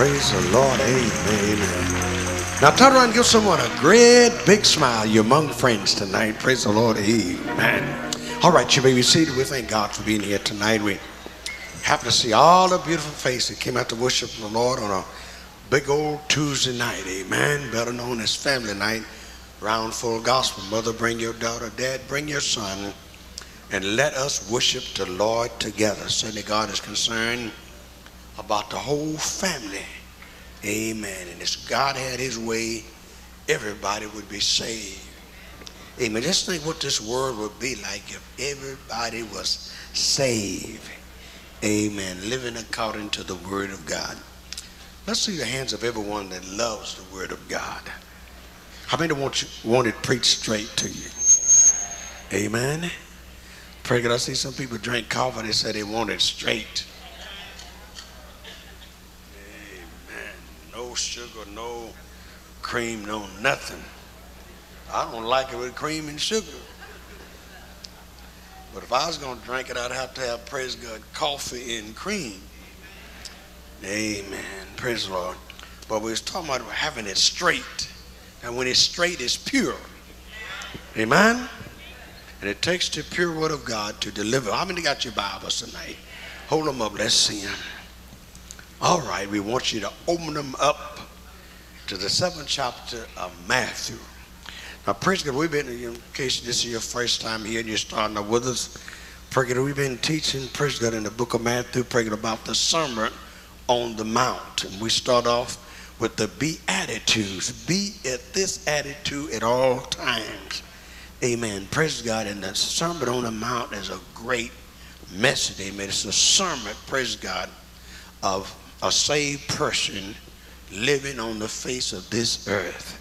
Praise the Lord. Amen. Now turn around and give someone a great big smile. You're among friends tonight. Praise the Lord. Amen. All right, you may be seated. We thank God for being here tonight. We happen to see all the beautiful faces that came out to worship the Lord on a big old Tuesday night. Amen. Better known as family night. Round full gospel. Mother, bring your daughter. Dad, bring your son. And let us worship the Lord together. Certainly God is concerned about the whole family. Amen. And if God had his way, everybody would be saved. Amen. Just think what this world would be like if everybody was saved. Amen. Living according to the word of God. Let's see the hands of everyone that loves the word of God. How many want, you, want it preached straight to you? Amen. Pray God. I see some people drink coffee. They say they want it straight. No sugar, no cream, no nothing. I don't like it with cream and sugar. But if I was going to drink it, I'd have to have, praise God, coffee and cream. Amen. Praise the Lord. But we was talking about having it straight. And when it's straight, it's pure. Amen. And it takes the pure word of God to deliver. How many got your Bibles tonight? Hold them up. Let's see them. All right, we want you to open them up to the seventh chapter of Matthew. Now, praise God, we've been, in case this is your first time here and you're starting out with us, praise God, we've been teaching, praise God, in the book of Matthew, praise God, about the Sermon on the Mount. And we start off with the Beatitudes. Be at this attitude at all times. Amen. Praise God. And the Sermon on the Mount is a great message. Amen. It's a sermon, praise God, of a saved person living on the face of this earth.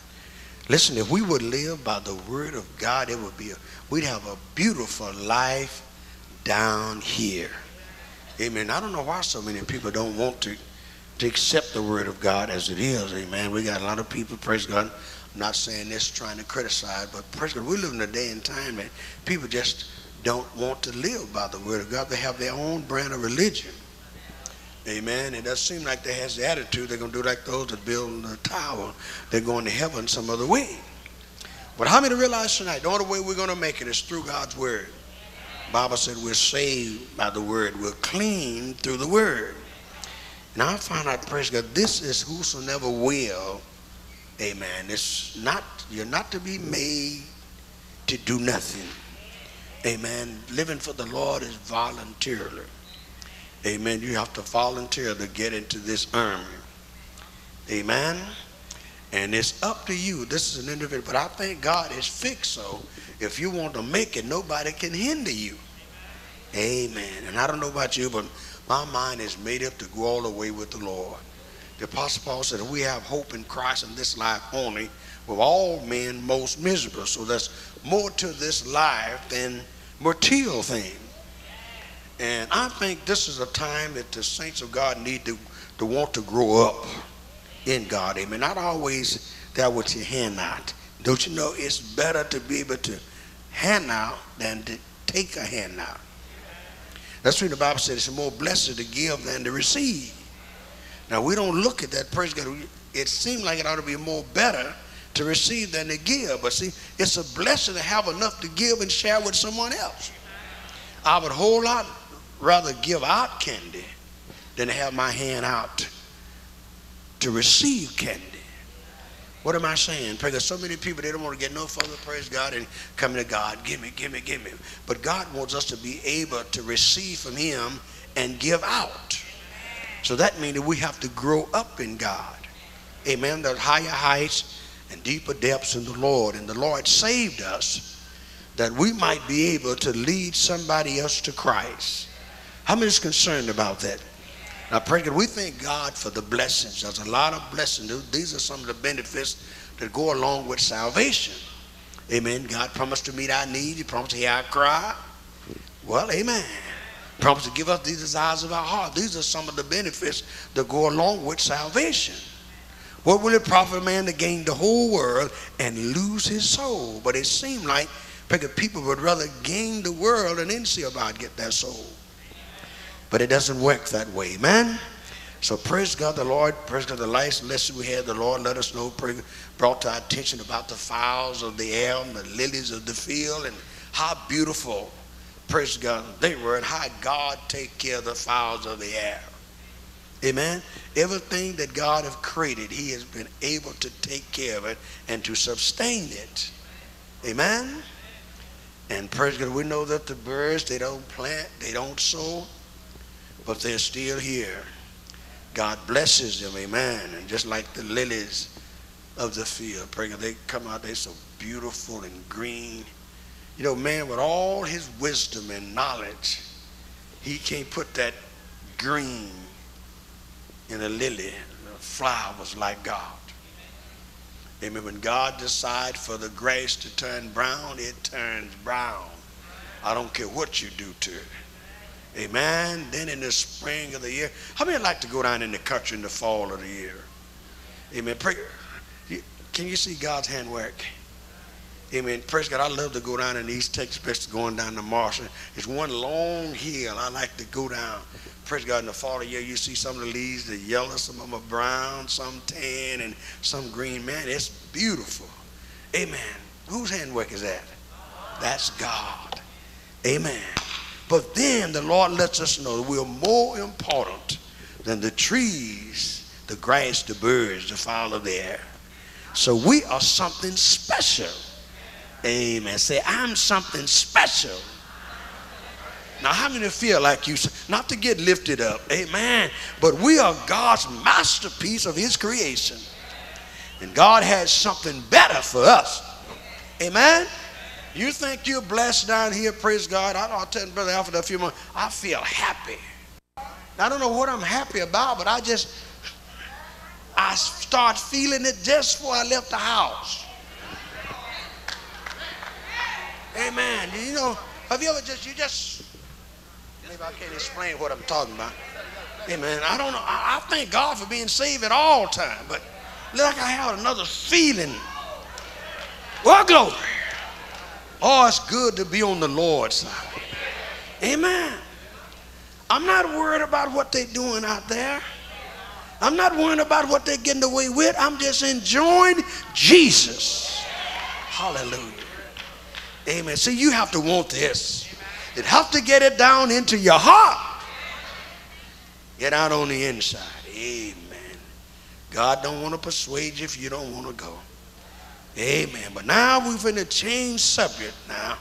Listen, if we would live by the word of God, it would be a, we'd have a beautiful life down here. Amen. I don't know why so many people don't want to, to accept the word of God as it is. Amen. We got a lot of people, praise God. I'm not saying this trying to criticize, but praise God, we live in a day and time that people just don't want to live by the word of God. They have their own brand of religion. Amen. It does seem like they has the attitude they're going to do like those that build a tower. They're going to heaven some other way. But how many realize tonight the only way we're going to make it is through God's word? Bible said we're saved by the word. We're clean through the word. And I find out, praise God, this is whosoever will. Amen. It's not, you're not to be made to do nothing. Amen. Living for the Lord is voluntarily. Amen. You have to volunteer to get into this army. Amen. And it's up to you. This is an individual, but I think God is fixed so if you want to make it, nobody can hinder you. Amen. And I don't know about you, but my mind is made up to go all the way with the Lord. The Apostle Paul said, we have hope in Christ in this life only, with all men most miserable. So there's more to this life than material things. And I think this is a time that the saints of God need to, to want to grow up in God. Amen. Not always that what you hand out. Don't you know it's better to be able to hand out than to take a handout. That's what the Bible says it's more blessed to give than to receive. Now we don't look at that praise God. It seems like it ought to be more better to receive than to give. But see, it's a blessing to have enough to give and share with someone else. I would whole lot rather give out candy than have my hand out to receive candy. What am I saying? Because so many people, they don't want to get no further, praise God, and coming to God, give me, give me, give me. But God wants us to be able to receive from him and give out. So that means that we have to grow up in God. Amen. There's higher heights and deeper depths in the Lord. And the Lord saved us that we might be able to lead somebody else to Christ. How many is concerned about that? Now, pray we thank God for the blessings. There's a lot of blessings. These are some of the benefits that go along with salvation. Amen. God promised to meet our needs. He promised to hear our cry. Well, amen. Promised to give us the desires of our heart. These are some of the benefits that go along with salvation. What will it profit a man to gain the whole world and lose his soul? But it seemed like people would rather gain the world and then see about get their soul. But it doesn't work that way, man. So praise God, the Lord, praise God, the last lesson we had, the Lord let us know, brought to our attention about the fowls of the air and the lilies of the field and how beautiful, praise God, they were and how God take care of the fowls of the air. Amen. Everything that God have created, He has been able to take care of it and to sustain it. Amen. And praise God, we know that the birds, they don't plant, they don't sow, but they're still here. God blesses them, amen. And just like the lilies of the field, pray they come out, they're so beautiful and green. You know, man, with all his wisdom and knowledge, he can't put that green in a lily. The like God. Amen. When God decides for the grass to turn brown, it turns brown. I don't care what you do to it. Amen. Then in the spring of the year, how many like to go down in the country in the fall of the year? Amen. Pray, can you see God's handwork? Amen. Praise God. I love to go down in East Texas, especially going down to Marshall. It's one long hill I like to go down. Praise God. In the fall of the year, you see some of the leaves, the yellow, some of them are brown, some tan, and some green. Man, it's beautiful. Amen. Whose handwork is that? That's God. Amen. But then the Lord lets us know that we're more important than the trees, the grass, the birds, the fowl of the air. So we are something special. Amen. Say, I'm something special. Now, how many feel like you, not to get lifted up, amen, but we are God's masterpiece of His creation. And God has something better for us. Amen. You think you're blessed down here, praise God. I, I'll tell Brother Alfred a few months, I feel happy. I don't know what I'm happy about, but I just, I start feeling it just before I left the house. Amen. You know, have you ever just, you just, maybe I can't explain what I'm talking about. Amen. I don't know. I, I thank God for being saved at all time, but like I have another feeling. Well, glory. Oh, it's good to be on the Lord's side. Amen. I'm not worried about what they're doing out there. I'm not worried about what they're getting away with. I'm just enjoying Jesus. Hallelujah. Amen. See, you have to want this. You have to get it down into your heart. Get out on the inside. Amen. God don't want to persuade you if you don't want to go. Amen. But now we're going to change subject now.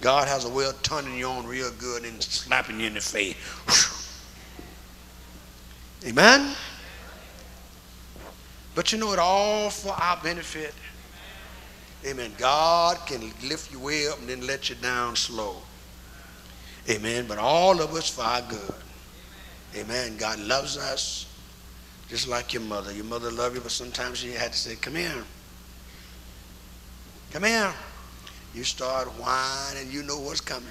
God has a way of turning you on real good and slapping you in the face. Amen. But you know it all for our benefit. Amen. God can lift you way up and then let you down slow. Amen. But all of us for our good. Amen. God loves us. Just like your mother. Your mother loved you, but sometimes she had to say, Come here. Come here. You start whining, and you know what's coming.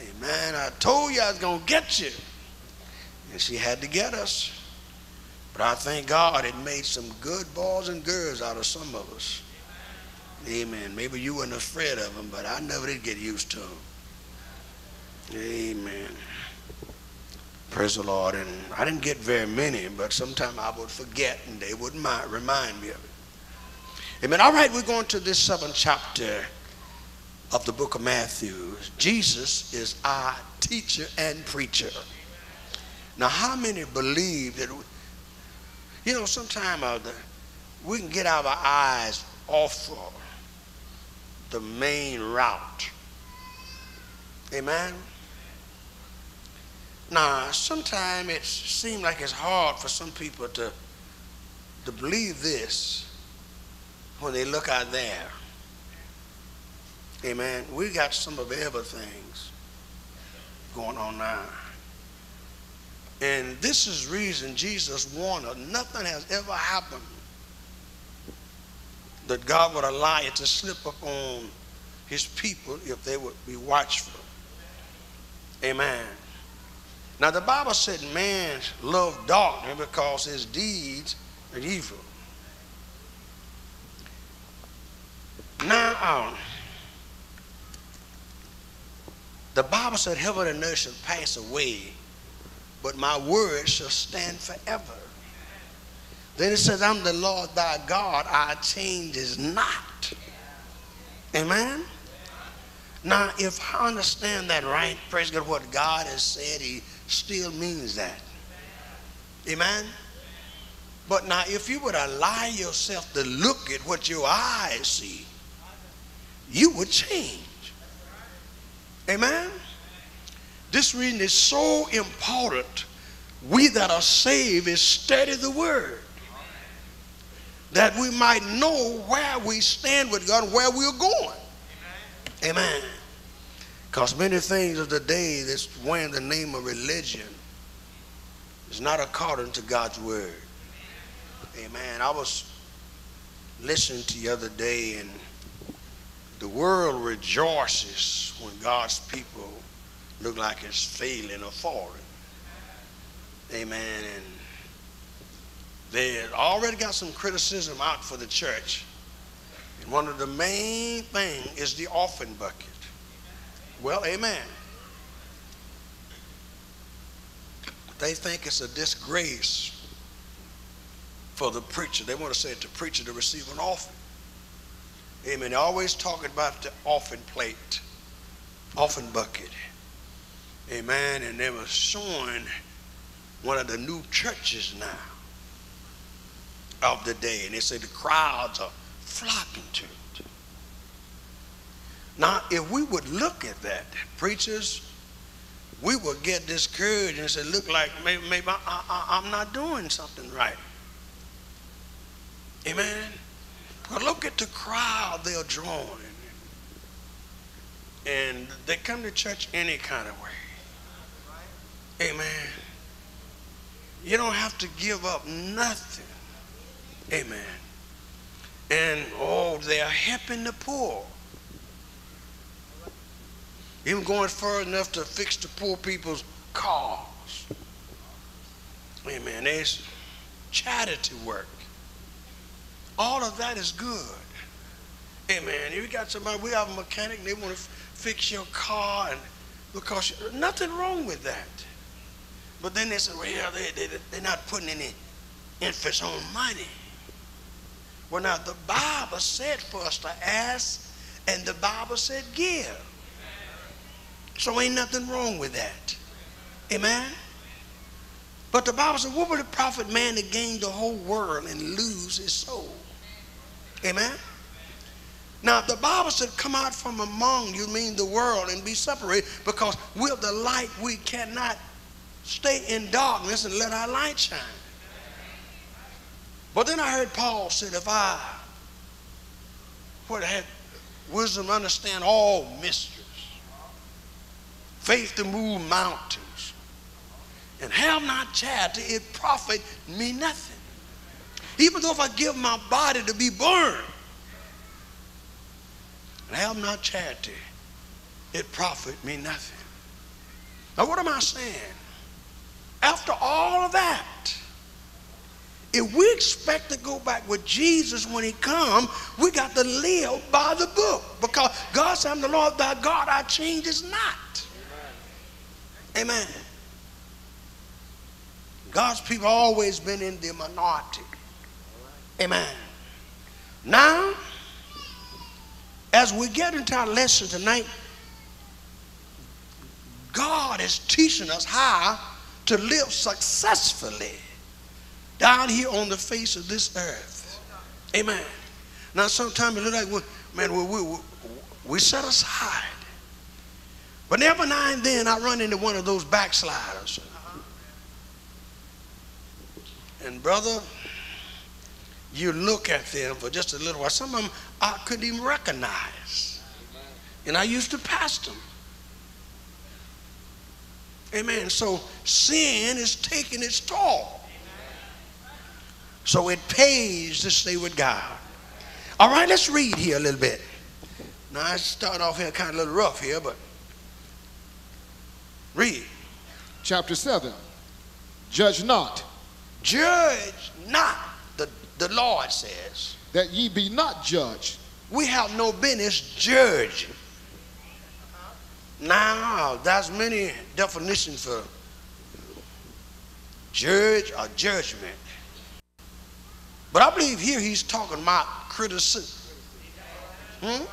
Amen. I told you I was going to get you. And she had to get us. But I thank God it made some good boys and girls out of some of us. Amen. Maybe you weren't afraid of them, but I never did get used to them. Amen. Praise the Lord. And I didn't get very many, but sometimes I would forget and they would remind me of it. Amen. All right, we're going to this seventh chapter of the book of Matthew. Jesus is our teacher and preacher. Now, how many believe that, you know, sometimes we can get our eyes off of the main route. Amen. Now, sometimes it seems like it's hard for some people to, to believe this when they look out there. Amen. We got some of ever things going on now. And this is reason Jesus warned us. Nothing has ever happened that God would allow it to slip up on his people if they would be watchful. Amen. Now the Bible said man loved darkness because his deeds are evil. Now, um, the Bible said heaven and earth shall pass away, but my word shall stand forever. Then it says, I'm the Lord thy God, I changes not. Amen? Now, if I understand that right, praise God, what God has said, he still means that. Amen? But now, if you would allow yourself to look at what your eyes see, you would change. Amen? This reading is so important. We that are saved is study the word. That we might know where we stand with God, where we're going. Amen. Because many things of the day that's wearing the name of religion is not according to God's word. Amen. I was listening to the other day, and the world rejoices when God's people look like it's failing or falling. Amen. And they already got some criticism out for the church. And one of the main things is the offering bucket. Well, amen. They think it's a disgrace for the preacher. They want to say to preacher to receive an offering. Amen. They're always talking about the offering plate, offering bucket. Amen. And they were showing one of the new churches now of the day. And they say the crowds are flocking to it. Now, if we would look at that, preachers, we would get discouraged and say, look like maybe, maybe I, am not doing something right. Amen. But look at the crowd they're drawing. And they come to church any kind of way. Amen. You don't have to give up nothing. Amen. And oh, they are helping the poor. Even going far enough to fix the poor people's cars. Amen. There's charity work. All of that is good. Amen. You got somebody, we have a mechanic, they want to fix your car, and because nothing wrong with that. But then they said, well, yeah, they, they, they're not putting any emphasis on money. Well, now, the Bible said for us to ask, and the Bible said give. So ain't nothing wrong with that. Amen? But the Bible said, what would it profit man to gain the whole world and lose his soul? Amen? Now, the Bible said, come out from among you, mean the world, and be separated, because with the light we cannot stay in darkness and let our light shine. But then I heard Paul said, if I would have wisdom understand all mysteries, faith to move mountains, and have not charity, it profit me nothing. Even though if I give my body to be burned, and have not charity, it profit me nothing. Now what am I saying? After all of that, if we expect to go back with Jesus when he come, we got to live by the book. Because God said, I'm the Lord thy God, I change is not. Amen. God's people always been in the minority. Amen. Now, as we get into our lesson tonight, God is teaching us how to live successfully down here on the face of this earth. Amen. Now, sometimes it looks like, man, we, we, we set aside. But every now and then I run into one of those backsliders. And brother, you look at them for just a little while. Some of them I couldn't even recognize. And I used to pass them. Amen. So sin is taking its toll. So it pays to stay with God. All right, let's read here a little bit. Now I start off here kind of a little rough here, but read. Chapter 7. Judge not. Judge not, the, the Lord says. That ye be not judged. We have no business judging. Now, there's many definitions for judge or judgment. But I believe here he's talking about criticism. Hmm?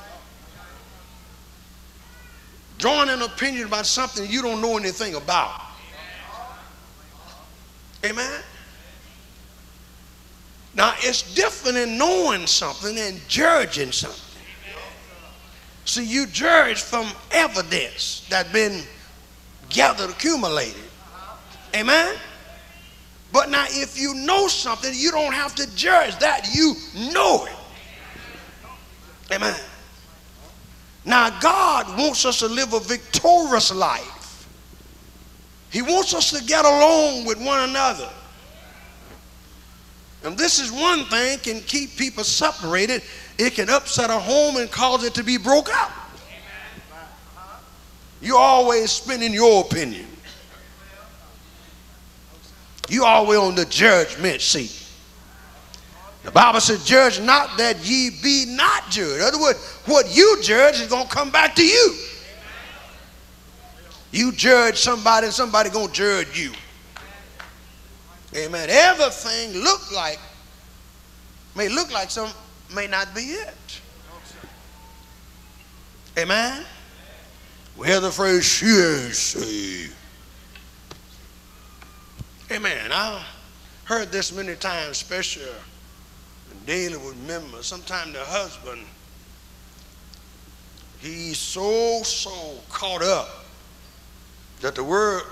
Drawing an opinion about something you don't know anything about. Amen? Now, it's different in knowing something and judging something. See, you judge from evidence that's been gathered, accumulated. Amen? But now, if you know something, you don't have to judge that. You know it. Amen. Now, God wants us to live a victorious life. He wants us to get along with one another. And this is one thing can keep people separated. It can upset a home and cause it to be broke up. You're always spinning your opinion. You are always on the judgment seat. The Bible says, judge not that ye be not judged. In other words, what you judge is going to come back to you. You judge somebody and somebody going to judge you. Amen. Everything look like, may look like some, may not be it. Amen. We hear the phrase, she ain't saved. Amen. I heard this many times, especially daily with members. Sometimes the husband, he's so, so caught up that the word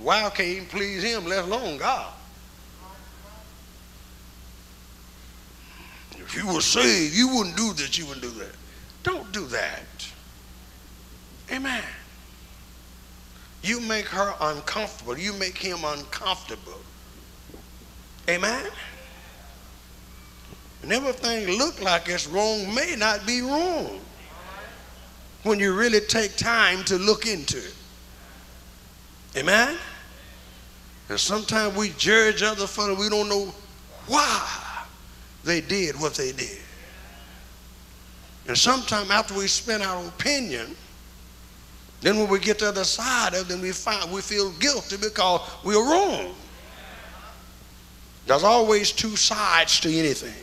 wife can't even please him, let alone God. If you were saved, you wouldn't do this, you wouldn't do that. Don't do that. Amen. You make her uncomfortable. You make him uncomfortable. Amen. And everything look like it's wrong may not be wrong when you really take time to look into it. Amen? And sometimes we judge other fellows, we don't know why they did what they did. And sometimes after we spend our opinion, then when we get to the other side of it, then we find we feel guilty because we're wrong. There's always two sides to anything.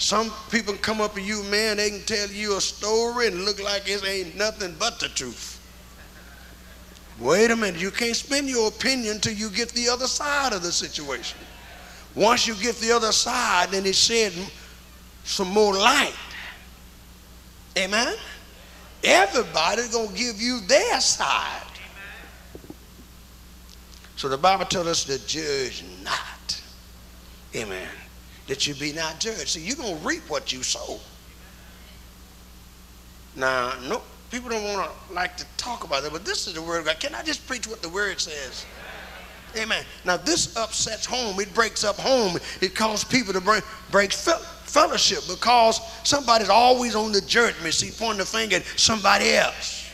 Some people come up to you, man, they can tell you a story and look like it ain't nothing but the truth. Wait a minute, you can't spend your opinion till you get the other side of the situation. Once you get the other side, then it shed some more light. Amen? Everybody's going to give you their side. So the Bible tells us to judge not. Amen. That you be not judged. See, you're going to reap what you sow. Now, no, people don't want to like to talk about that, but this is the word of God. Can I just preach what the word says? Amen. Now, this upsets home. It breaks up home. It causes people to break, break fellowship because somebody's always on the judgment seat, pointing the finger at somebody else.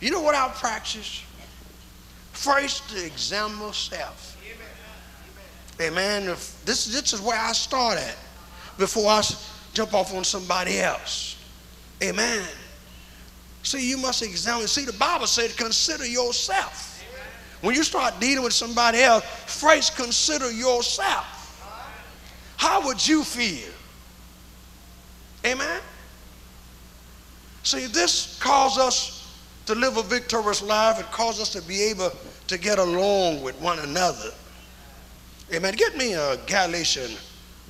You know what I'll practice? First, to examine myself. Amen. If this, this is where I start at before I jump off on somebody else. Amen. See, you must examine. See, the Bible said, consider yourself. When you start dealing with somebody else, first consider yourself. How would you feel? Amen. See, this calls us to live a victorious life. It calls us to be able to get along with one another. Amen. Get me a Galatians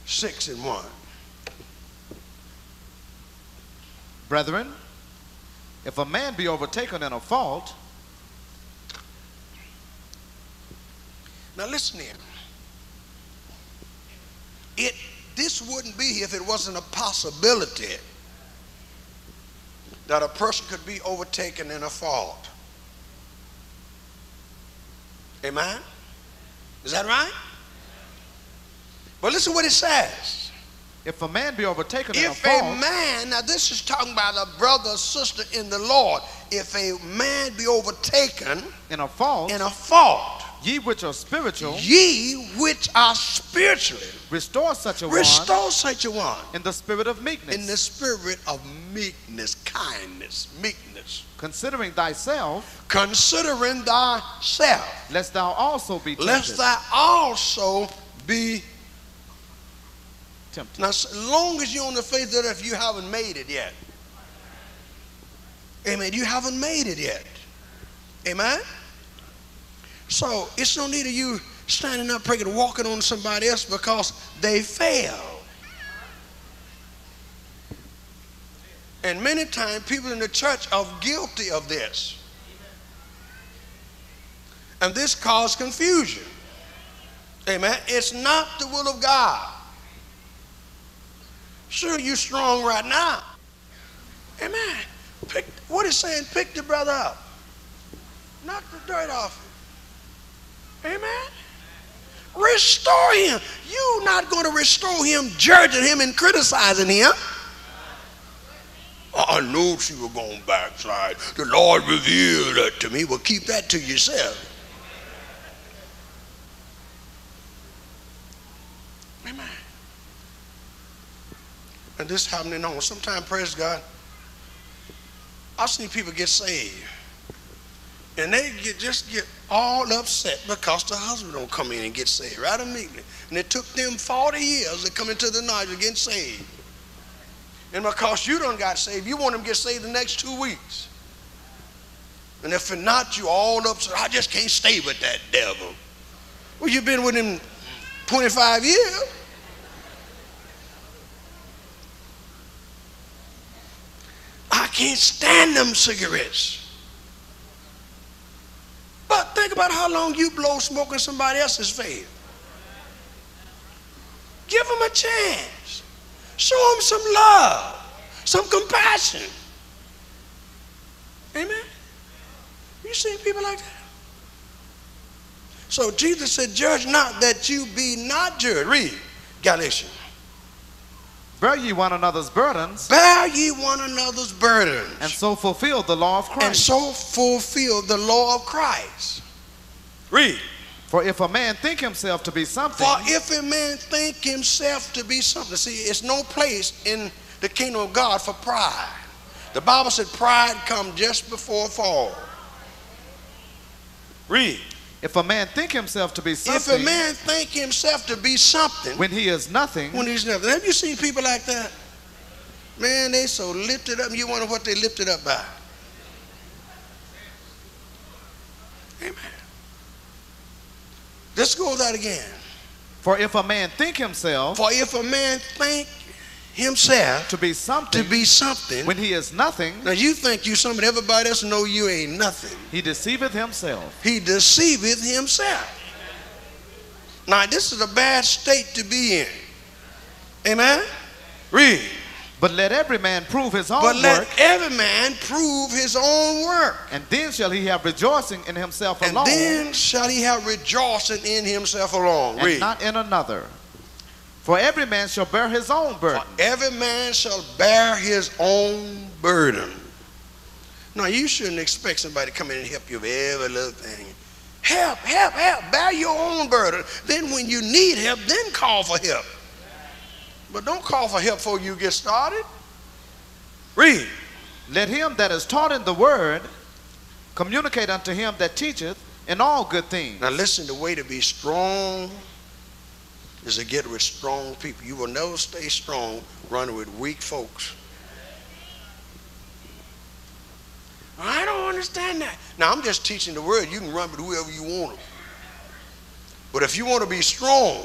6 and 1. Brethren, if a man be overtaken in a fault, now listen here. It this wouldn't be if it wasn't a possibility that a person could be overtaken in a fault. Amen? Is that right? But listen what it says. If a man be overtaken if in a fault, If a man, now this is talking about a brother or sister in the Lord. If a man be overtaken in a fault, in a fault, Ye which are spiritual, ye which are spiritually, restore such a one restore such a one in the spirit of meekness, in the spirit of meekness, kindness, meekness, considering thyself, considering thyself, lest thou also be tempted. lest thou also be. Tempted. Now, as long as you're on the faith that if you haven't made it yet, amen, you haven't made it yet, amen. So it's no need of you standing up praying, walking on somebody else because they failed. And many times people in the church are guilty of this. And this causes confusion. Amen. It's not the will of God. Sure, you're strong right now. Amen. Pick, what is saying? Pick the brother up. Knock the dirt off him. Amen. Restore him. You're not going to restore him, judging him and criticizing him. I knew she was going backslide. The Lord revealed that to me. Well, keep that to yourself. And this happening on. Sometimes, praise God, I've seen people get saved. And they get, just get all upset because the husband don't come in and get saved right immediately. And it took them 40 years to come into the knowledge of getting saved. And because you done got saved, you want them to get saved the next two weeks. And if not, you all upset. I just can't stay with that devil. Well, you've been with him 25 years. I can't stand them cigarettes. But think about how long you blow smoking somebody else's faith. Give them a chance. Show them some love, some compassion. Amen. You see people like that? So Jesus said, Judge not that you be not judged. Read Galatians. Bear ye one another's burdens, Bear ye one another's burdens, and so fulfill the law of Christ. and so fulfill the law of Christ. Read. For if a man think himself to be something, For if a man think himself to be something, see, it's no place in the kingdom of God for pride. The Bible said pride come just before fall. Read. If a man think himself to be something. If a man think himself to be something when he is nothing, when he's nothing, have you seen people like that? Man, they so lifted up, you wonder what they lifted up by. Amen. Let's go with that again. for if a man think himself For if a man think himself to be something, to be something, when he is nothing, now you think you something, everybody else know you ain't nothing. he deceiveth himself. He deceiveth himself. Now this is a bad state to be in. Amen. Read. But let every man prove his own But let every man prove his own work. and then shall he have rejoicing in himself And alone, then shall he have rejoicing in himself alone. and Read. not in another. For every man shall bear his own burden. For every man shall bear his own burden. Now, you shouldn't expect somebody to come in and help you with every little thing. Help, help, help. Bear your own burden. Then, when you need help, then call for help. But don't call for help before you get started. Read. Let him that is taught in the word communicate unto him that teacheth in all good things. Now, listen the way to be strong is to get with strong people. You will never stay strong running with weak folks. I don't understand that. Now, I'm just teaching the word. You can run with whoever you want to. But if you want to be strong,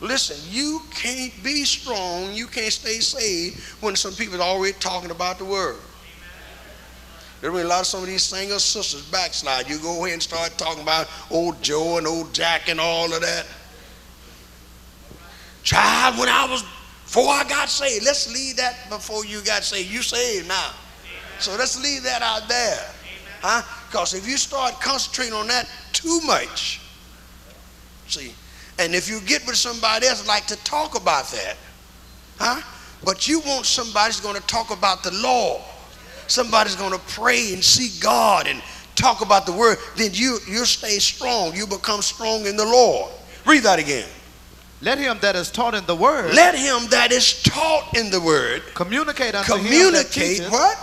listen, you can't be strong, you can't stay saved when some people are already talking about the word. There been a lot of some of these singers, sisters backslide. You go ahead and start talking about old Joe and old Jack and all of that. Child, when I was, before I got saved, let's leave that before you got saved. You saved now. So let's leave that out there. Huh? Because if you start concentrating on that too much, see, and if you get with somebody else like to talk about that, huh? But you want somebody's going to talk about the law. Somebody's going to pray and seek God and talk about the word, then you you stay strong. You become strong in the Lord. Read that again. Let him that is taught in the word Let him that is taught in the word communicate unto him that communicate what?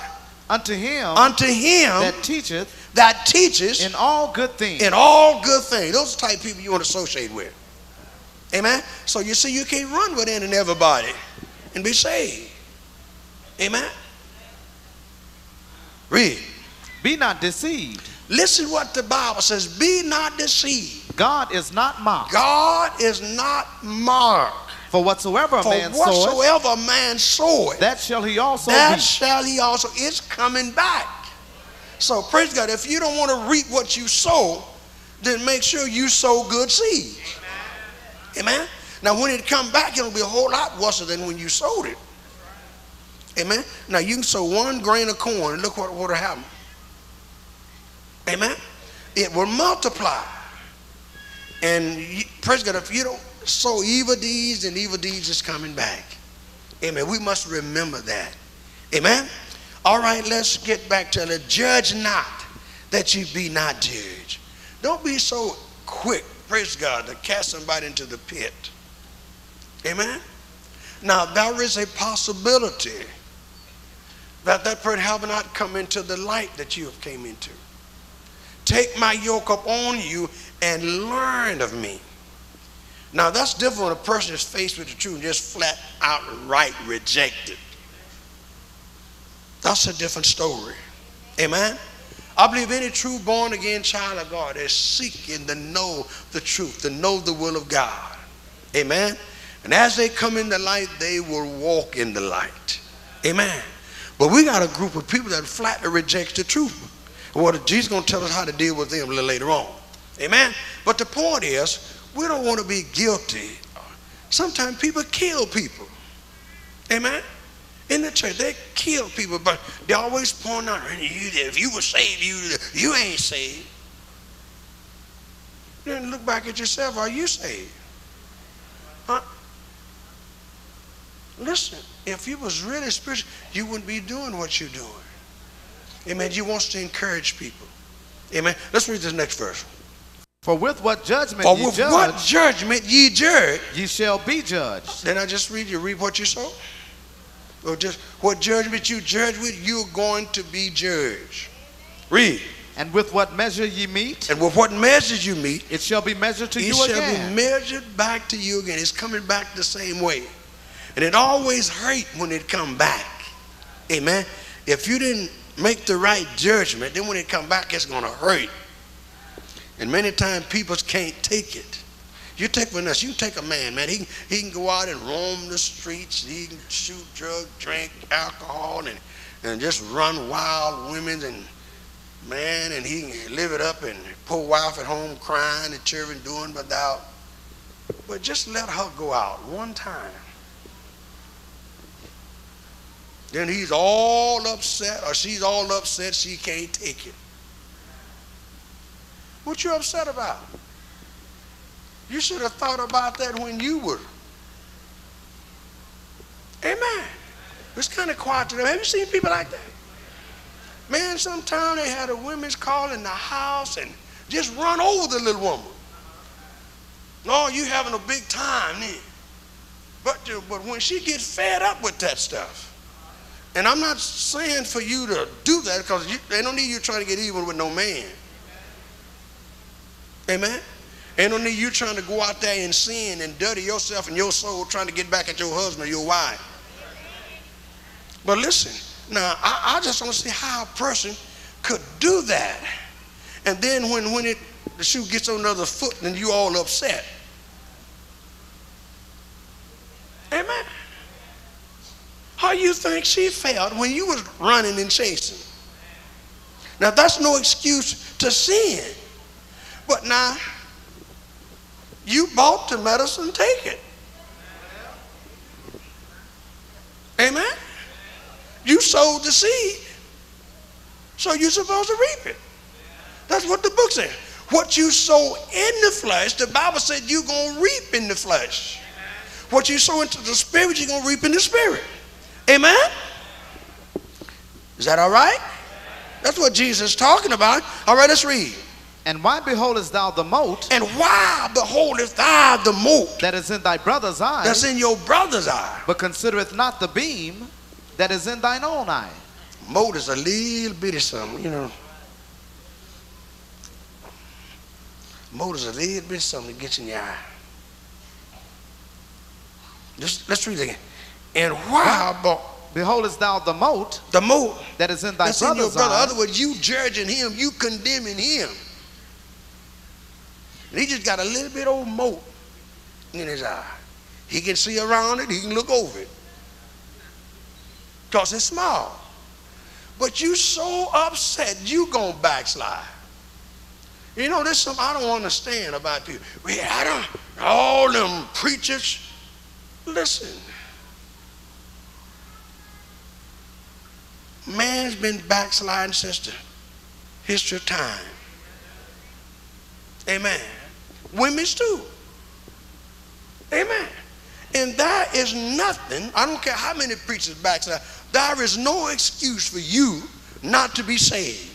unto him Unto him that teacheth that teaches in all good things. in all good things. Those are the type of people you want to associate with. Amen. So you see, you can't run with any and everybody and be saved. Amen. Read. Be not deceived. Listen what the Bible says. Be not deceived. God is not mocked. God is not marked. For whatsoever a For man soweth, whatsoever a man soweth, that shall he also that shall he also. It's coming back. So praise God. If you don't want to reap what you sow, then make sure you sow good seeds. Amen. Now when it come back, it'll be a whole lot worse than when you sowed it. Amen. Now you can sow one grain of corn and look what would happen. Amen. It will multiply. And you, praise God, if you don't sow evil deeds, then evil deeds is coming back. Amen. We must remember that. Amen. All right, let's get back to the judge not that you be not judged. Don't be so quick, praise God, to cast somebody into the pit. Amen. Now there is a possibility that that person have not come into the light that you have came into. Take my yoke upon you and learn of me. Now that's different when a person is faced with the truth and just flat out right reject it. That's a different story. Amen. I believe any true born again child of God is seeking to know the truth, to know the will of God. Amen. And as they come in the light, they will walk in the light. Amen. But we got a group of people that flatly rejects the truth. What Jesus going to tell us how to deal with them a little later on. Amen. But the point is, we don't want to be guilty. Sometimes people kill people. Amen. In the church, they kill people, but they always point out, if you were saved, you you ain't saved. Then look back at yourself. Are you saved? Huh? Listen, if you was really spiritual, you wouldn't be doing what you're doing. Amen. You want to encourage people. Amen. Let's read this next verse. For with what judgment For ye with judge, what judgment ye judge, ye shall be judged. then I just read you reap what you sow. Or just what judgment you judge with, you're going to be judged. Read. And with what measure ye meet, And with what measures you meet, it shall be measured to you again. it shall be measured back to you again. It's coming back the same way. And it always hurt when it come back. Amen. If you didn't make the right judgment, then when it come back, it's going to hurt. And many times people can't take it. You take one you take a man, man, he, he can go out and roam the streets, he can shoot, drug, drink, alcohol, and, and just run wild women and man, and he can live it up and poor wife at home crying and children doing without. But just let her go out one time. Then he's all upset, or she's all upset she can't take it. What you upset about? You should have thought about that when you were. Amen. It's kind of quiet to them. Have you seen people like that? Man, sometimes they had a women's call in the house and just run over the little woman. No, you having a big time then. But, but when she gets fed up with that stuff, and I'm not saying for you to do that because they don't need you trying to get even with no man. Amen. Ain't no need you trying to go out there and sin and dirty yourself and your soul trying to get back at your husband or your wife. But listen, now I, I just don't see how a person could do that. And then when, when it the shoe gets on the other foot, then you all upset. Amen. How you think she felt when you was running and chasing? Now that's no excuse to sin. But now you bought the medicine, take it. Amen. You sowed the seed, so you're supposed to reap it. That's what the book says. What you sow in the flesh, the Bible said you're going to reap in the flesh. What you sow into the spirit, you're going to reap in the spirit. Amen? Is that all right? That's what Jesus is talking about. All right, let's read. And why beholdest thou the mote And why beholdest thou the mote that is in thy brother's eye, that's in your brother's eye? but considereth not the beam that is in thine own eye? Mote is a little bitty something, you know. Mote is a little bit something that gets in your eye. Just let's read it again. And why be- Beholdest thou the mote the mote that is in thy that's in your brother's brother? In eye, other words, you judging him, you condemning him. And he just got a little bit old mote in his eye. He can see around it, he can look over it. Because it's small. But you so upset, you gonna backslide. You know, there's something I don't understand about people. I don't, all them preachers, listen. Man's been backsliding since the history of time. Amen. Women's too. Amen. And there is nothing, I don't care how many preachers backslide, there is no excuse for you not to be saved.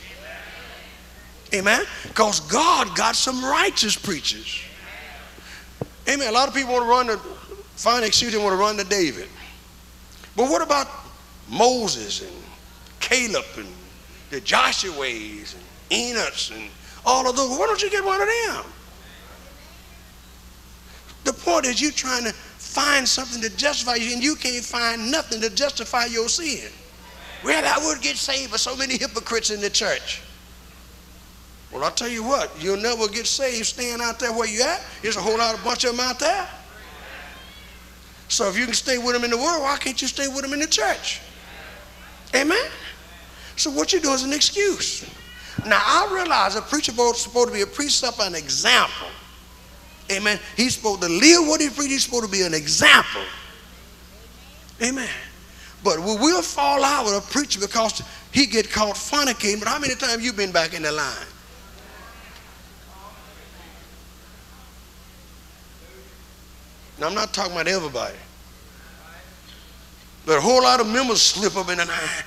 Amen. Because God got some righteous preachers. Amen. A lot of people want to run to find excuse, they want to run to David. But what about Moses and Caleb and the Joshua's and Enoch's and all of those? Why don't you get one of them? The point is you trying to find something to justify you, and you can't find nothing to justify your sin. Well, I would get saved, but so many hypocrites in the church. Well, I'll tell you what, you'll never get saved staying out there where you at. There's a whole lot of bunch of them out there. So if you can stay with them in the world, why can't you stay with them in the church? Amen? So what you do is an excuse. Now, I realize a preacher is supposed to be a precept an example. Amen. He's supposed to live what he preaches. He's supposed to be an example. Amen. But we will fall out with a preacher because he get caught fornicating. But how many times you been back in the line? Now, I'm not talking about everybody. But a whole lot of members slip up in the line.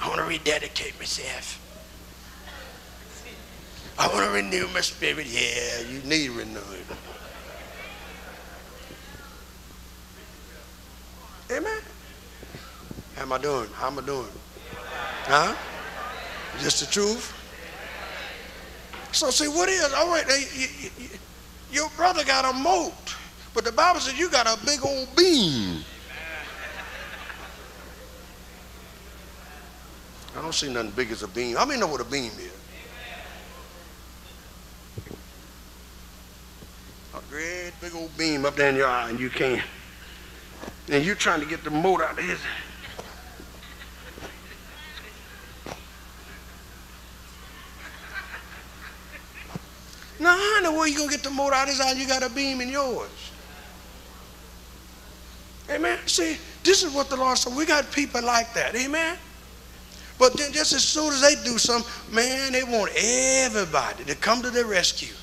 I want to rededicate myself. I want to renew my spirit. Yeah, you need renewing. Amen. How am I doing? How am I doing? Huh? Just the truth? So see, what is, all right, you, you, you, your brother got a moat, but the Bible says you got a big old beam. I don't see nothing big as a beam. I mean, know what a beam is. A great big old beam up there in your eye, and you can't. And you're trying to get the mote out of his. Now, I know where you going to get the mote out of his eye. You got a beam in yours. Amen. See, this is what the Lord said. We got people like that. Amen. But then just as soon as they do something, man, they want everybody to come to their rescue.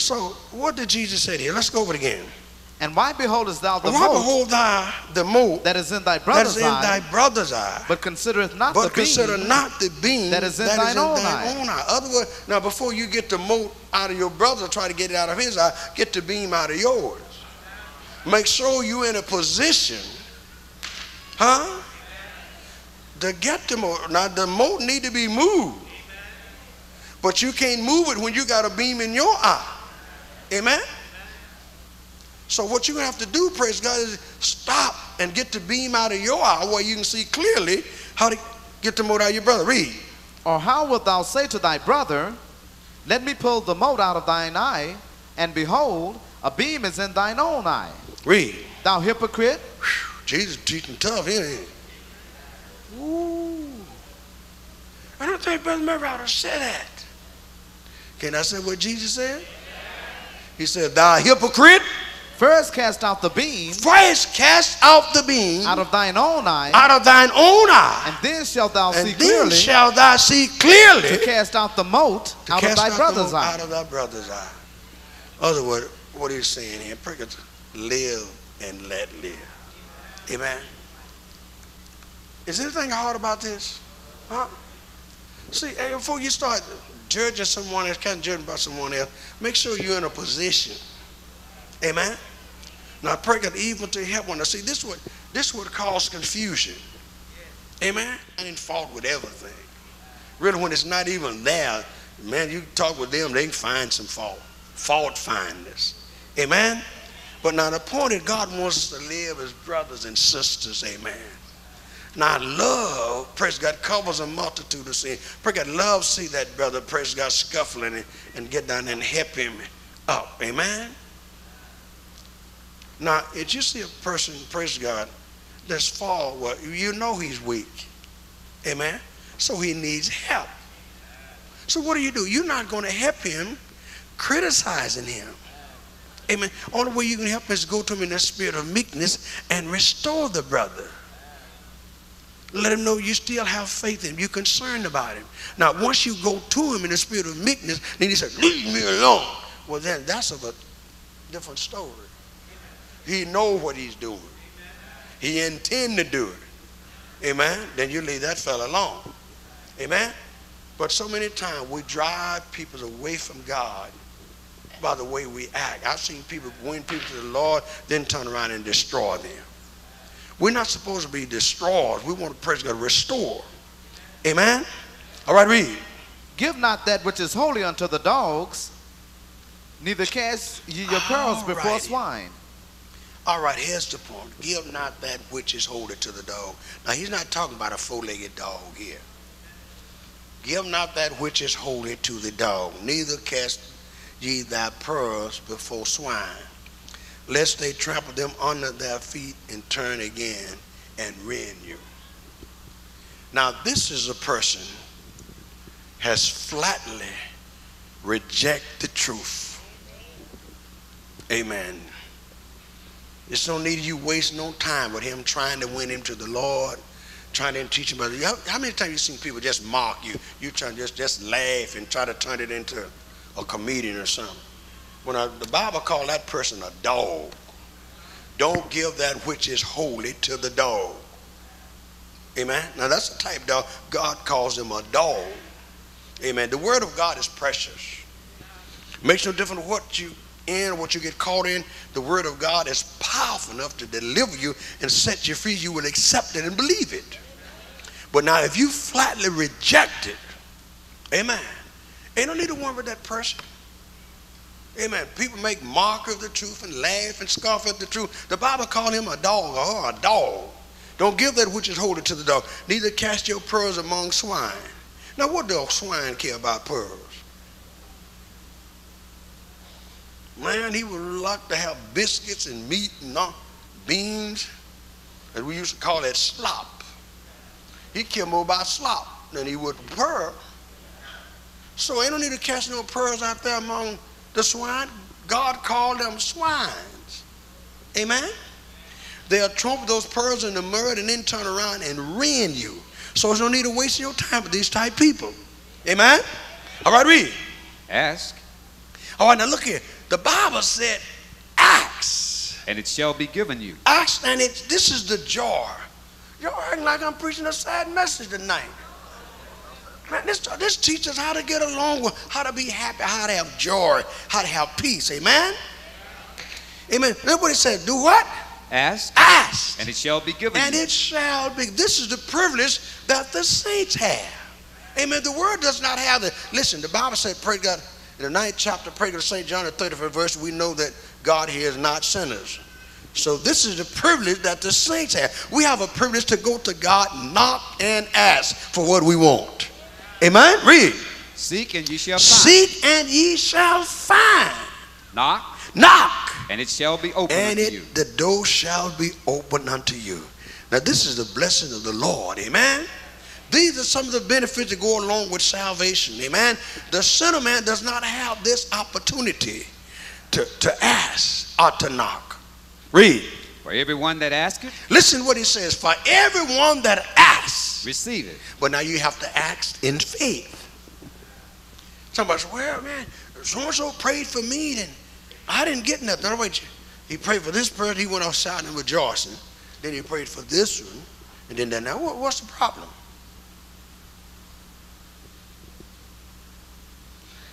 So what did Jesus say here? Let's go over it again. And why beholdest thou the Why mote behold thou the mote that is in thy that brother's is in eye, thy brother's eye, but considereth not but the consider beam not the beam that is in thine own eye. own eye. Other words, now before you get the mote out of your brother, try to get it out of his eye, get the beam out of yours. Make sure you're in a position, huh? To get the mote. Now the mote need to be moved. But you can't move it when you got a beam in your eye. Amen? So what you have to do, praise God, is stop and get the beam out of your eye where you can see clearly how to get the mote out of your brother. Read. Or how wilt thou say to thy brother, Let me pull the mote out of thine eye, and behold, a beam is in thine own eye? Read. Thou hypocrite, Jesus teaching tough here. Ooh. I don't think Brother Murray ought to say that. Can I say what Jesus said? He said, Thou hypocrite, first cast out the beam first cast out the beam out of thine own eye, out of thine own eye, and then shalt thou and see then clearly shall thou see clearly to cast out the mote out of thy brother's eye. Out of thy brother's eye. Other word, what he's saying here, live and let live. Amen. Is anything hard about this? Huh? See, hey, before you start judging someone else, of judging about someone else, make sure you're in a position. Amen. Now I pray God even to help one. Now see, this would this would cause confusion. Amen. I ain't fault with everything. Really, when it's not even there, man, you talk with them, they can find some fault. Fault finders. Amen. But now the point is God wants us to live as brothers and sisters. Amen. Now love, praise God, covers a multitude of sin. Praise God, love see that brother, praise God, scuffling and, and get down and help him up. Amen. Now, if you see a person, praise God, that's fall, well, you know he's weak. Amen. So he needs help. So what do you do? You're not going to help him criticizing him. Amen. Only way you can help is go to him in the spirit of meekness and restore the brother. Let him know you still have faith in him. You're concerned about him. Now, once you go to him in the spirit of meekness, then he said, Leave me alone. Well, then that's a different story. He know what he's doing. He intend to do it. Amen. Then you leave that fella alone. Amen. But so many times we drive people away from God by the way we act. I've seen people win people to the Lord, then turn around and destroy them. We're not supposed to be destroyed. We want to praise God restore. Amen. All right, read. Give not that which is holy unto the dogs, neither cast ye your pearls before swine. All right, here's the point. Give not that which is holy to the dog. Now, he's not talking about a four-legged dog here. Give not that which is holy to the dog, neither cast ye thy pearls before swine, lest they trample them under their feet and turn again and rend you. Now, this is a person has flatly rejected the truth. Amen. There's no need you waste no time with him trying to win him to the Lord, trying to teach him. About how, how many times you seen people just mock you? You try to just just laugh and try to turn it into a comedian or something. When I, the Bible called that person a dog, don't give that which is holy to the dog. Amen. Now that's the type of dog God calls him a dog. Amen. The word of God is precious. Makes no difference what you in, or what you get caught in. The word of God is powerful enough to deliver you and set you free. You will accept it and believe it. But now, if you flatly reject it, amen. Ain't no need to worry with that person. Amen. People make mock of the truth and laugh and scoff at the truth. The Bible called him a dog or a dog. Don't give that which is holy to the dog. Neither cast your pearls among swine. Now, what do swine care about pearls? Man, he would like to have biscuits and meat and beans, and we used to call that slop. He cared more about slop than he would pearl. So ain't no need to cast no pearls out there among the swine. God called them swines. Amen? They'll trump those pearls in the mud and then turn around and rend you. So there's no need to waste your time with these type people. Amen? All right, read. Ask, All right, now look here. The Bible said, ask. and it shall be given you. Ask, and it's, this is the jar. You're acting like I'm preaching a sad message tonight. Man, this, this teaches how to get along with, how to be happy, how to have joy, how to have peace. Amen? Amen. Look what it said. Do what? Ask, Ask. and it shall be given And you. it shall be. This is the privilege that the saints have. Amen. The word does not have the. Listen, the Bible said, pray God, in the ninth chapter, pray God, St. John, the 35th verse, we know that God hears not sinners. So this is the privilege that the saints have. We have a privilege to go to God, knock, and ask for what we want. Amen. Read. Seek, and ye shall find. Seek, and ye shall find. Knock, Knock, and it shall be opened and unto it you. the door shall be open unto you. Now this is the blessing of the Lord, amen. These are some of the benefits that go along with salvation, amen. The sinner man does not have this opportunity to, to ask or to knock. Read. For everyone that asketh, Listen what he says. For everyone that asks, receive it. but now you have to ask in faith. Somebody says, well, man, so and so prayed for me, and I didn't get nothing. No, wait, he prayed for this person, he went outside and rejoicing. Then he prayed for this one, And then that, now what, what's the problem?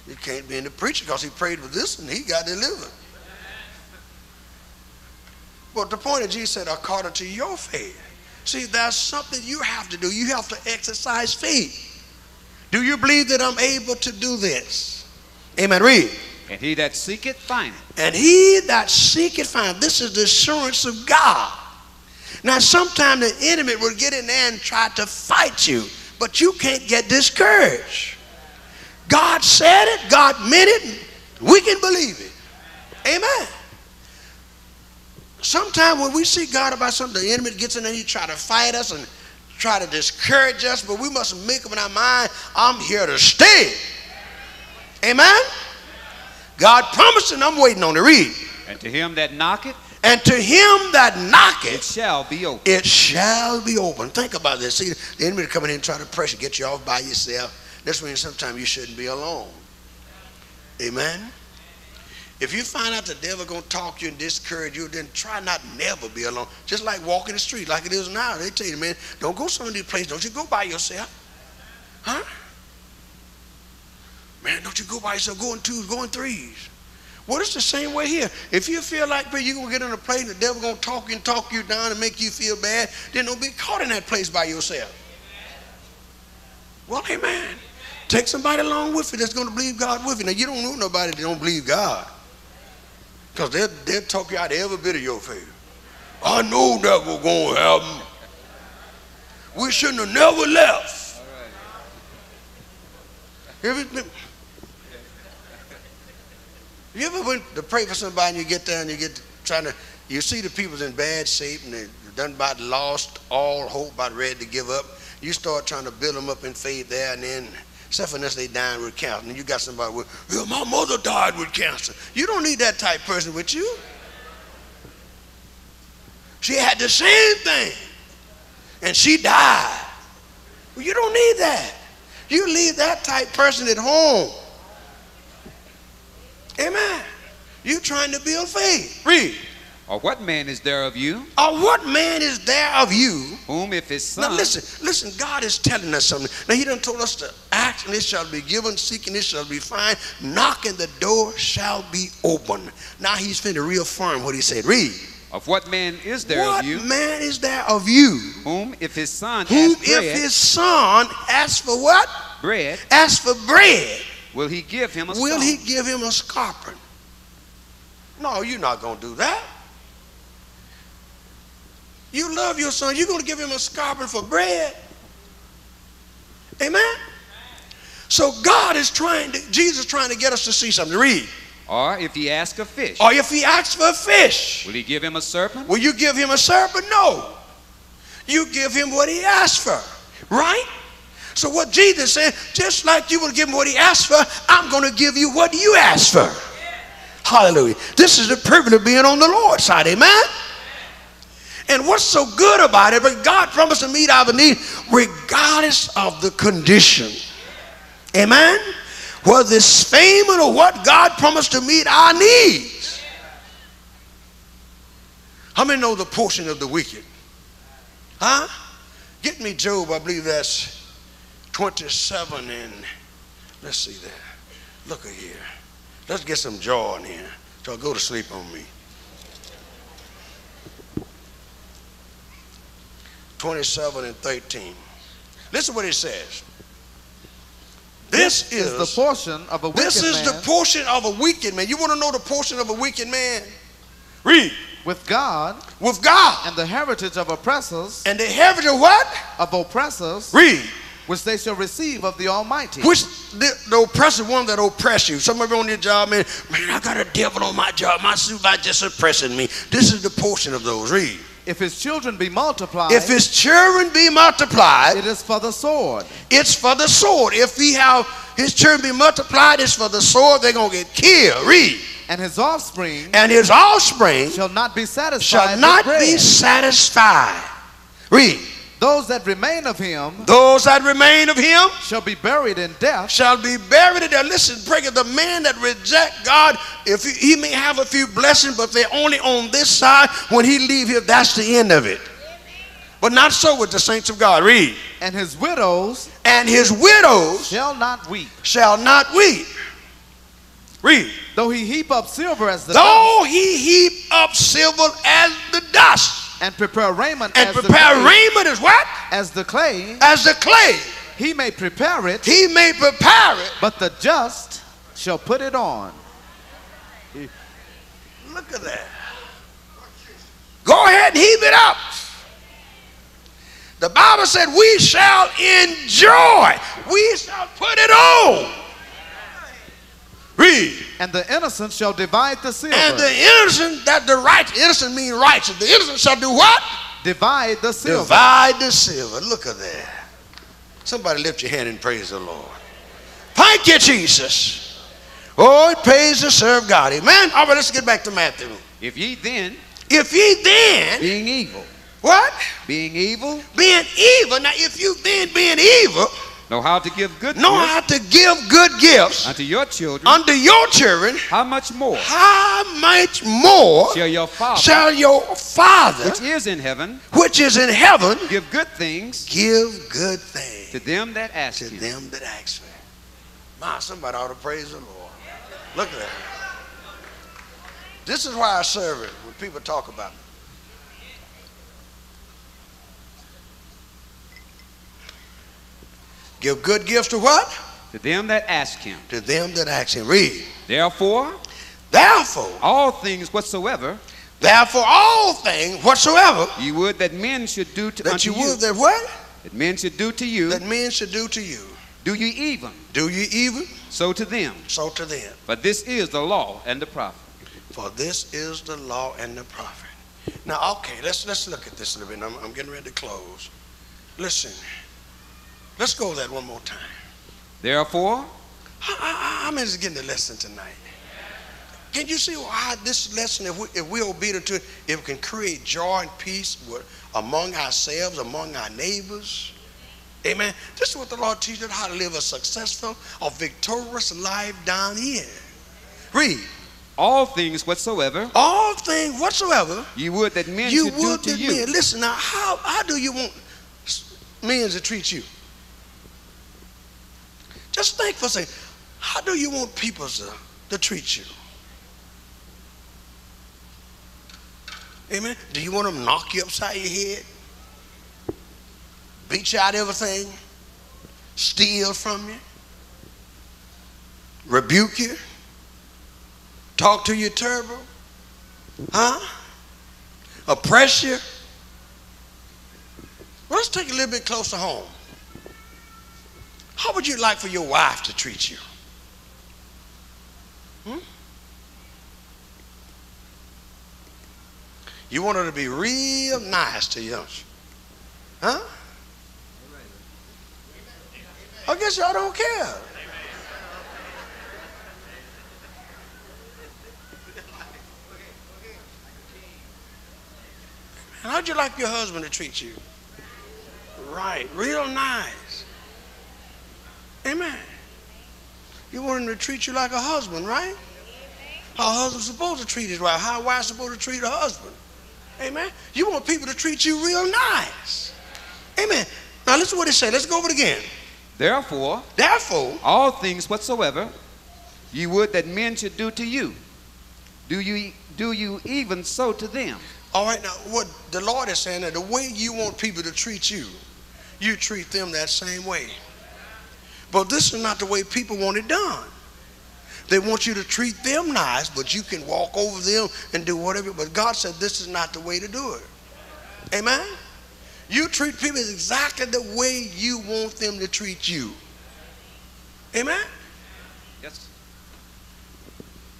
You can't be in the preacher because he prayed for this and he got delivered. But the point of Jesus said, according to your faith. See, there's something you have to do. You have to exercise faith. Do you believe that I'm able to do this? Amen. Read. And he that seeketh findeth. And he that seeketh find. This is the assurance of God. Now, sometimes the enemy will get in there and try to fight you, but you can't get discouraged. God said it, God meant it, we can believe it. Amen. Sometimes when we see God about something, the enemy gets in there, he try to fight us and try to discourage us, but we must make up in our mind, I'm here to stay. Amen. God promised and I'm waiting on to read. And to him that knocketh, And to him that knocketh, it shall be open. it shall be open. Think about this. See, the enemy come in and try to pressure, get you off by yourself. This means sometimes you shouldn't be alone. Amen. If you find out the devil gonna talk you and discourage you, then try not never be alone. Just like walking the street, like it is now. They tell you, man, don't go some of these places. Don't you go by yourself, huh? Man, don't you go by yourself. Go in twos, go in threes. Well, it's the same way here. If you feel like you're gonna get in a place and the devil gonna talk you and talk you down and make you feel bad, then don't be caught in that place by yourself. Well, amen. Take somebody along with you that's gonna believe God with you. Now you don't know nobody that don't believe God. Because they'll, they'll talk you out of every bit of your faith. I know that was gonna happen. We shouldn't have never left. You ever went to pray for somebody and you get there and you get to trying to, you see the people's in bad shape and they're done about lost all hope, about ready to give up. You start trying to build them up in faith there and then, except for unless they dying with cancer. And you got somebody with, yeah, my mother died with cancer. You don't need that type person with you. She had the same thing and she died. Well, you don't need that. You leave that type person at home. Amen. You trying to build faith. Read. Or what man is there of you, Or what man is there of you? whom if his son Now listen, listen, God is telling us something. Now he done told us to ask and it shall be given, seeking it shall be found, knocking the door shall be open. Now he's finna reaffirm what he said. Read. of what man is there what of you, What man is there of you? whom if his son Whom bread, if his son asks for what? bread, Asks for bread. will he give him a Will he give him a scorpion? No, you're not going to do that. You love your son. You're going to give him a scorpion for bread. Amen? So God is trying to, Jesus is trying to get us to see something. Read. Or if he ask a fish, Or if he asks for a fish, will he give him a serpent? will you give him a serpent? No. You give him what he asked for. Right? So what Jesus said, just like you will give him what he asked for, I'm going to give you what you asked for. Hallelujah. This is the privilege of being on the Lord's side. Amen? And what's so good about it, but God promised to meet our need regardless of the condition. Amen? Whether it's famine or what, God promised to meet our needs. How many know the portion of the wicked? Huh? Get me Job, I believe that's 27 and let's see there. Look here. Let's get some joy in here. So go to sleep on me. 27 and 13. Listen what it says. This, is, the portion of a wicked man. this is man the portion of a wicked man. You want to know the portion of a wicked man? Read. with God With God. and the heritage of oppressors And the heritage of what? of oppressors Read. which they shall receive of the Almighty. Which the, the oppressor one that oppress you. Some of you on your job, man, man, I got a devil on my job. My supervisor just oppressing me. This is the portion of those. Read. If his children be multiplied, If his children be multiplied, it is for the sword. it's for the sword. If he have his children be multiplied, it's for the sword. They're gonna get killed. Read. And his offspring And his offspring shall not be satisfied shall not be satisfied. Read. Those that remain of him Those that remain of him shall be buried in death, shall be buried in death. Listen, break it. The man that reject God, if he, he may have a few blessings, but they're only on this side. When he leave here, that's the end of it. But not so with the saints of God. Read. And his widows And his widows shall not weep, shall not weep. Read. though he heap up silver as the dust, Though he heap up silver as the dust, and prepare raiment and as, prepare the clay, raiment as what? as the clay, As the clay. he may prepare it, He may prepare it. but the just shall put it on. Look at that. Go ahead and heave it up. The Bible said, We shall enjoy. We shall put it on. Read. And the innocent shall divide the silver. And the innocent, that the right, innocent mean righteous. The innocent shall do what? divide the silver. Divide the silver. Look at that. Somebody lift your hand and praise the Lord. Thank you, Jesus. Oh, it pays to serve God. Amen. All right, let's get back to Matthew. If ye then, If ye then, being evil, what? being evil, Being evil. Now, if you then being evil, know how to give good know gifts how to give good gifts unto your children, unto your children, how much more how much more shall your Father, shall your Father, which is in heaven, which is in heaven, give good things give good things to them that ask to him? them that ask for it. My, somebody ought to praise the Lord. Look at that. This is why I serve it when people talk about me. Give good gifts to what? To them that ask him. To them that ask him. Read. Therefore, Therefore, all things whatsoever therefore, all things whatsoever You would that men should do to that you you, would that what? that men should do to you, That men should do to you. do ye even Do you even? so to them. So to them. But this is the law and the prophet. For this is the law and the prophet. Now, okay, let's let's look at this a little bit. I'm, I'm getting ready to close. Listen, let's go that one more time. Therefore, How, many is getting the lesson tonight? Can you see how this lesson, if we, if we're obedient to it, if it can create joy and peace with, among ourselves, among our neighbors? Amen. This is what the Lord teaches us how to live a successful, a victorious life down here. Read. all things whatsoever All things whatsoever You would that men you should do would to that you, men. Listen now, how, how do you want men to treat you? Just think for a second. How do you want people to, to treat you? Amen. Do you want them to knock you upside your head? Beat you out of everything? Steal from you? Rebuke you? Talk to you terrible? Huh? Oppress you? Well, let's take a little bit closer home. How would you like for your wife to treat you? Hmm? You want her to be real nice to you, don't you? Huh? I guess y'all don't care. How'd you like your husband to treat you? Right, real nice. Amen. You want him to treat you like a husband, right? How a husband's supposed to treat his wife. How a wife's supposed to treat her husband. Amen. You want people to treat you real nice. Amen. Now listen to what it says. Let's go over it again. therefore, Therefore, all things whatsoever ye would that men should do to you, do you do you even so to them. all right, now what the Lord is saying that the way you want people to treat you, you treat them that same way. But this is not the way people want it done. They want you to treat them nice, but you can walk over them and do whatever. But God said this is not the way to do it. Amen? You treat people exactly the way you want them to treat you. Amen? Yes.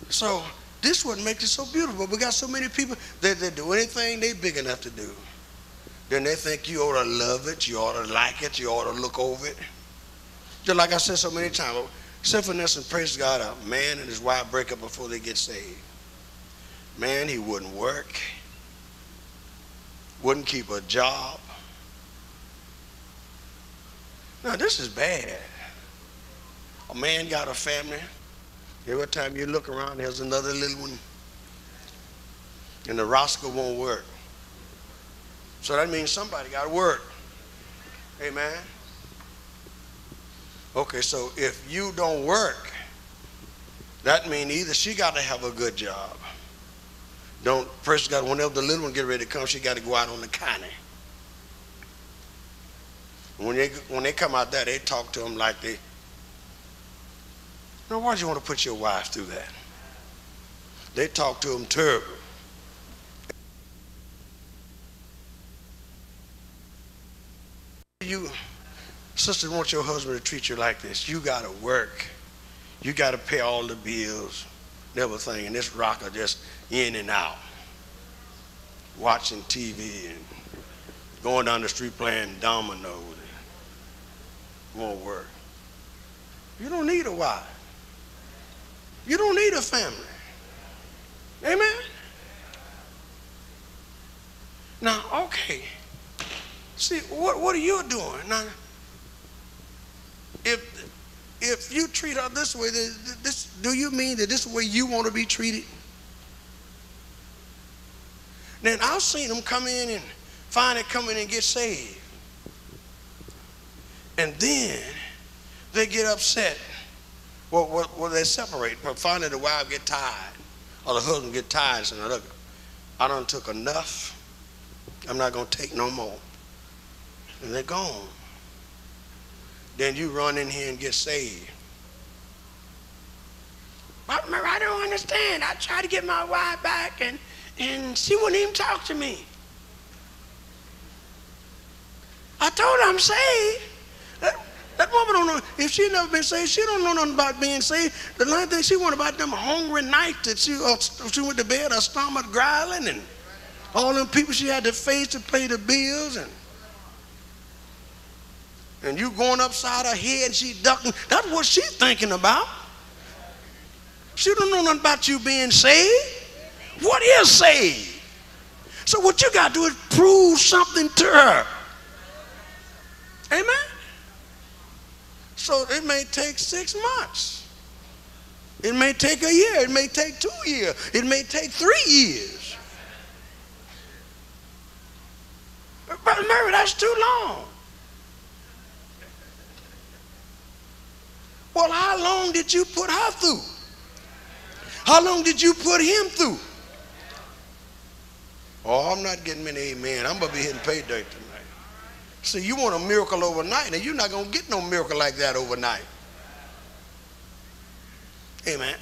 So this what makes it so beautiful. We got so many people that they do anything they big enough to do. Then they think you ought to love it, you ought to like it, you ought to look over it. Just like I said so many times, for instance, praise God, a man and his wife break up before they get saved. Man, he wouldn't work, wouldn't keep a job. Now this is bad. A man got a family. Every time you look around, there's another little one. And the roscoe won't work. So that means somebody got to work. Amen. Okay, so if you don't work, that means either she got to have a good job. Don't first got whenever the little one get ready to come, she got to go out on the county. When they when they come out there, they talk to them like they. Now, why do you want to put your wife through that? They talk to them terrible. You, sister, want your husband to treat you like this. You got to work. You got to pay all the bills and everything. And this rocker just in and out, watching TV and going down the street playing dominoes. Won't work. You don't need a wife. You don't need a family. Amen? Now, okay. See, what, what are you doing? Now, if, if you treat her this way, this, do you mean that this is the way you want to be treated? Then I've seen them come in and finally come in and get saved. And then they get upset. Well, well, well they separate, but finally the wife get tired, or the husband get tired and say, look, I done took enough. I'm not going to take no more. And they're gone. Then you run in here and get saved. But I don't understand. I tried to get my wife back and, and she wouldn't even talk to me. I told her I'm saved. That woman don't know, if she never been saved, she don't know nothing about being saved. The only thing she want about them hungry nights that she, uh, she went to bed, her stomach growling, and all them people she had to face to pay the bills, and and you going upside her head, and she ducking. That's what she's thinking about. She don't know nothing about you being saved. What is saved? So what you got to do is prove something to her. Amen. So it may take six months. It may take a year. It may take two years. It may take three years. But Mary, that's too long. Well, how long did you put her through? How long did you put him through? Oh, I'm not getting many amen. I'm going to be hitting payday tonight. See, you want a miracle overnight, and you're not going to get no miracle like that overnight. Amen.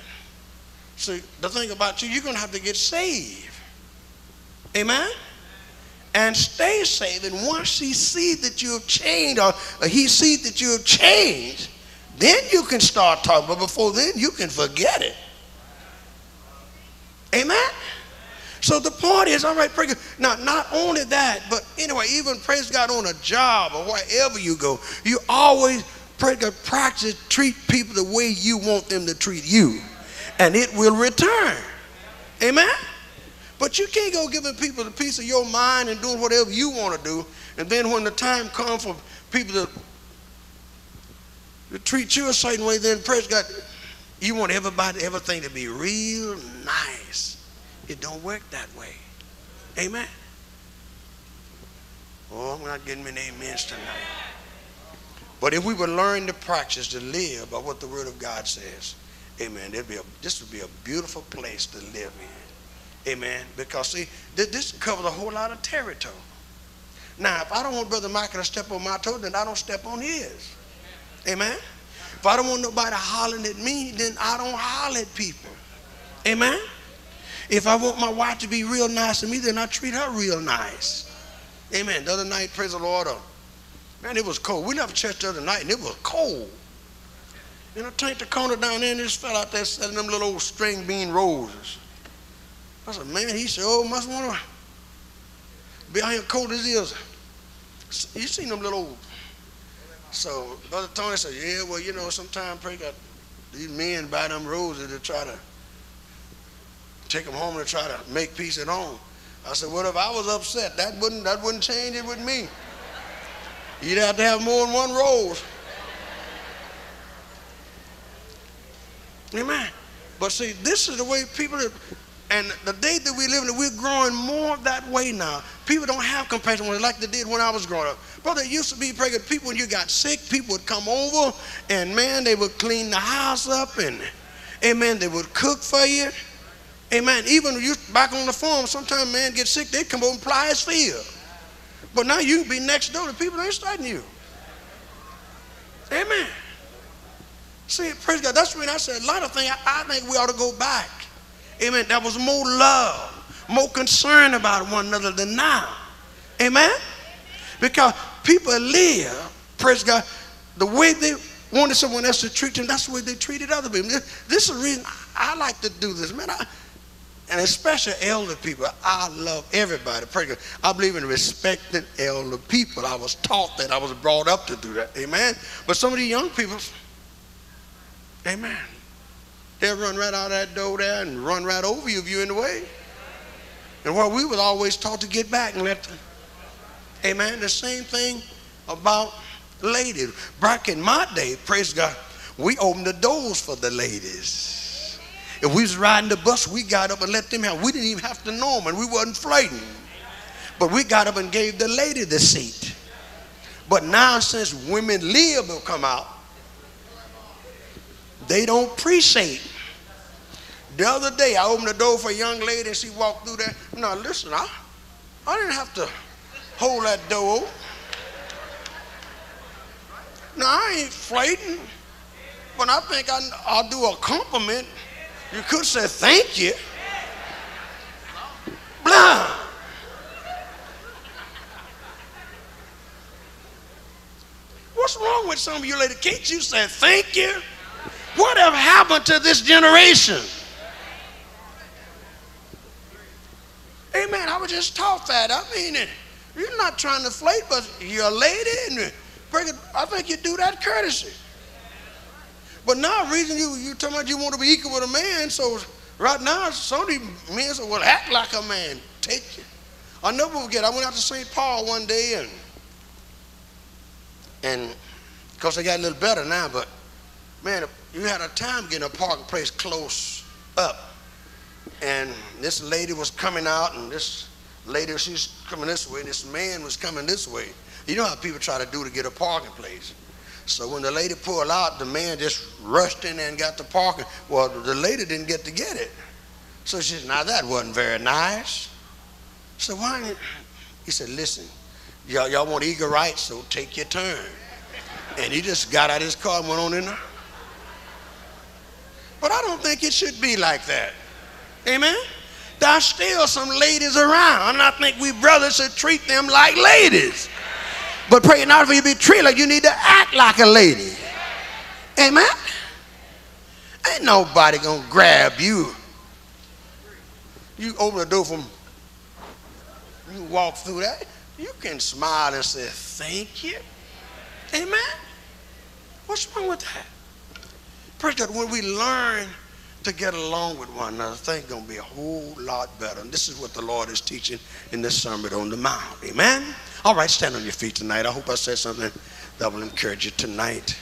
See, the thing about you, you're going to have to get saved. Amen. And stay saved. And once he sees that you have changed, or, or he sees that you have changed, then you can start talking. But before then, you can forget it. Amen. So the point is, all right, praise. Now, not only that, but anyway, even praise God on a job or wherever you go, you always praise God, practice treat people the way you want them to treat you, and it will return. Amen. But you can't go giving people the piece of your mind and doing whatever you want to do, and then when the time comes for people to treat you a certain way, then praise God, you want everybody, everything to be real nice. It don't work that way. Amen. Oh, I'm not getting many amens tonight. But if we would learn to practice to live by what the Word of God says, amen, it'd be a, this would be a beautiful place to live in. Amen. Because, see, this covers a whole lot of territory. Now, if I don't want Brother Michael to step on my toe, then I don't step on his. Amen. If I don't want nobody hollering at me, then I don't holler at people. Amen. If I want my wife to be real nice to me, then I treat her real nice. Amen. The other night, praise the Lord, uh, man, it was cold. We left church the other night and it was cold. And I turned the corner down there and this fell out there selling them little old string bean roses. I said, man, he said, oh, must want to be out here cold as is. You seen them little old. So Brother Tony said, yeah, well, you know, sometimes pray God, these men buy them roses to try to take them home and try to make peace at home. I said, what if I was upset? That wouldn't, that wouldn't change it with me. You'd have to have more than one rose. Amen. But see, this is the way people, And the day that we live in, we're growing more that way now. People don't have compassion like they did when I was growing up. Brother, it used to be pregnant people when you got sick, people would come over and man, they would clean the house up and amen, they would cook for you. Amen. Even you back on the farm, sometimes man get sick, they come over and ply his field. But now you can be next door to people that ain't starting you. Amen. See, praise God. That's when I said a lot of things I, I think we ought to go back. Amen. That was more love, more concern about one another than now. Amen. Because people live, praise God, the way they wanted someone else to treat them, that's the way they treated other people. This, is the reason I like to do this, man. I, and especially elder people. I love everybody. Praise God. I believe in respecting elder people. I was taught that. I was brought up to do that. Amen. But some of these young people, amen, they'll run right out of that door there and run right over you if you're in the way. And what we was always taught to get back and let them. Amen. The same thing about ladies. Back in my day, praise God, we opened the doors for the ladies. If we was riding the bus, we got up and let them have. We didn't even have to know them, and we wasn't flirting. But we got up and gave the lady the seat. But now, since women live will come out, they don't appreciate. The other day, I opened the door for a young lady, and she walked through there. Now, listen, I, I didn't have to hold that door. Now, I ain't flirting, but I think I, I'll do a compliment you could say thank you. Blah. What's wrong with some of you ladies? Can't you say thank you? Whatever happened to this generation? Amen. I was just taught that. I mean, you're not trying to flake, but you're a lady, and I think you do that courtesy. But now, reason you you talking about you want to be equal with a man, so right now some of these men say, "Well, act like a man, take it." I never forget. I went out to St. Paul one day, and and of course I got a little better now, but man, you had a time getting a parking place close up, and this lady was coming out, and this lady she's coming this way, and this man was coming this way. You know how people try to do to get a parking place. So when the lady pulled out, the man just rushed in there and got the parking. Well, the lady didn't get to get it. So she said, now that wasn't very nice. So why he said, listen, y'all, y'all want eager rights, so take your turn. And he just got out of his car and went on in there. But I don't think it should be like that. Amen? There's still some ladies around, and I think we brothers should treat them like ladies. But pray not for you to be treated like you need to act like a lady. Amen. Ain't nobody gonna grab you. You open the door from you walk through that, you can smile and say, thank you. Amen. What's wrong with that? Praise God, when we learn to get along with one another, things gonna be a whole lot better. And this is what the Lord is teaching in this sermon on the mount. Amen. All right, stand on your feet tonight. I hope I said something that will encourage you tonight.